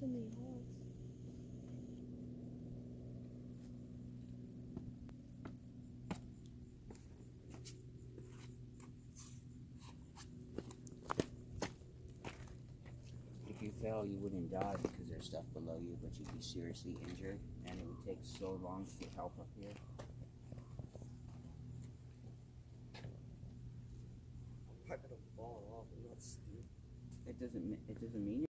so many holes. If you fell, you wouldn't die because there's stuff below you, but you'd be seriously injured, and it would take so long to get help up here. It doesn't. It doesn't mean